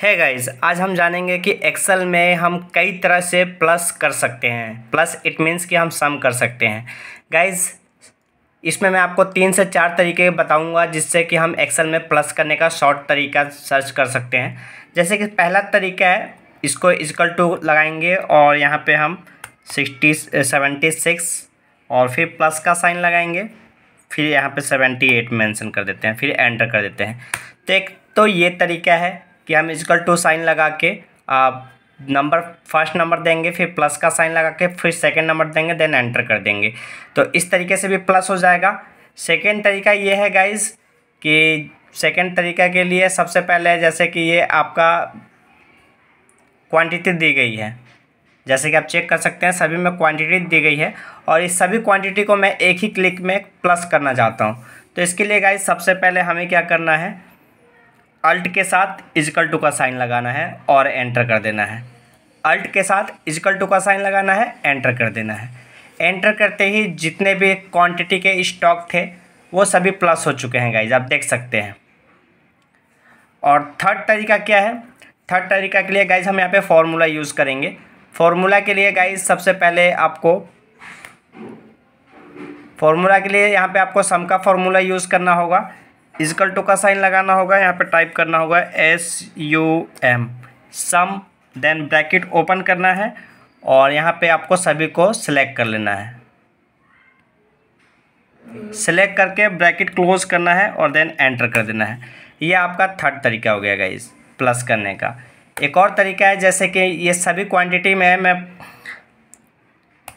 है hey guys आज हम जानेंगे कि एक्सेल में हम कई तरह से प्लस कर सकते हैं। प्लस इट मीन्स कि हम सम कर सकते हैं। गाइज़ इसमें मैं आपको तीन से चार तरीके बताऊँगा जिससे कि हम एक्सेल में प्लस करने का शॉर्ट तरीका सर्च कर सकते हैं। जैसे कि पहला तरीका है, इसको इजकल टू लगाएँगे और यहाँ पे हम सिक्सटी सेवेंटी सिक्स और फिर प्लस का साइन लगाएँगे। फिर यहाँ पे सेवेंटी एट मैंसन कर देते हैं, फिर एंटर कर देते हैं। तो एक तो ये तरीका है। कि हम इजकल टू साइन लगा के नंबर, फ़र्स्ट नंबर देंगे, फिर प्लस का साइन लगा के, फिर सेकेंड नंबर देंगे, देन एंटर कर देंगे। तो इस तरीके से भी प्लस हो जाएगा। सेकेंड तरीका ये है गाइज़ कि सेकेंड तरीका के लिए सबसे पहले जैसे कि ये आपका क्वांटिटी दी गई है। जैसे कि आप चेक कर सकते हैं, सभी में क्वांटिटी दी गई है और इस सभी क्वांटिटी को मैं एक ही क्लिक में प्लस करना चाहता हूँ। तो इसके लिए गाइज़ सबसे पहले हमें क्या करना है? अल्ट के साथ इजकल टू का साइन लगाना है और एंटर कर देना है। अल्ट के साथ इजकल टू का साइन लगाना है एंटर कर देना है। एंटर करते ही जितने भी क्वांटिटी के स्टॉक थे, वो सभी प्लस हो चुके हैं गाइज़ आप देख सकते हैं। और थर्ड तरीका क्या है? थर्ड तरीका के लिए गाइज़ हम यहाँ पे फॉर्मूला यूज़ करेंगे। फॉर्मूला के लिए गाइज़ सबसे पहले आपको फॉर्मूला के लिए यहाँ पे आपको सम का फॉर्मूला यूज़ करना होगा। इजकल टू का साइन लगाना होगा, यहाँ पे टाइप करना होगा S U M sum then bracket open करना है और यहाँ पे आपको सभी को सिलेक्ट कर लेना है। सिलेक्ट करके ब्रैकेट क्लोज करना है और देन एंटर कर देना है। ये आपका थर्ड तरीका हो गया गाइज़ प्लस करने का। एक और तरीका है, जैसे कि ये सभी क्वांटिटी में मैं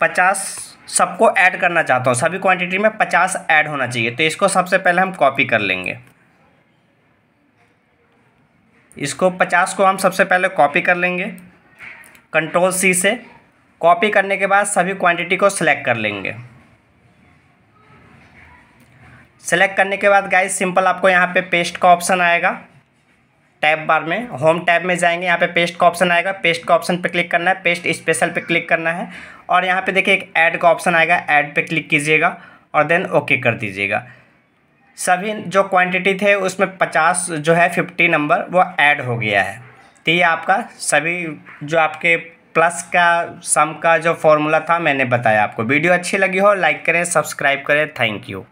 पचास सबको ऐड करना चाहता हूँ। सभी क्वांटिटी में पचास ऐड होना चाहिए। तो इसको सबसे पहले हम कॉपी कर लेंगे। इसको पचास को हम सबसे पहले कॉपी कर लेंगे। कंट्रोल सी से कॉपी करने के बाद सभी क्वांटिटी को सिलेक्ट कर लेंगे। सेलेक्ट करने के बाद गाइस सिंपल आपको यहाँ पे पेस्ट का ऑप्शन आएगा। टैब बार में होम टैब में जाएँगे, यहाँ पे पेस्ट का ऑप्शन आएगा पेस्ट का ऑप्शन पे क्लिक करना है पेस्ट स्पेशल पे क्लिक करना है, और यहाँ पे देखिए एक ऐड का ऑप्शन आएगा ऐड पे क्लिक कीजिएगा, और देन ओके कर दीजिएगा। सभी जो क्वांटिटी थे, उसमें पचास जो है फिफ्टी नंबर वो ऐड हो गया है। तो ये आपका सभी जो आपके प्लस का सम का जो फॉर्मूला था, मैंने बताया आपको। वीडियो अच्छी लगी हो लाइक करें सब्सक्राइब करें थैंक यू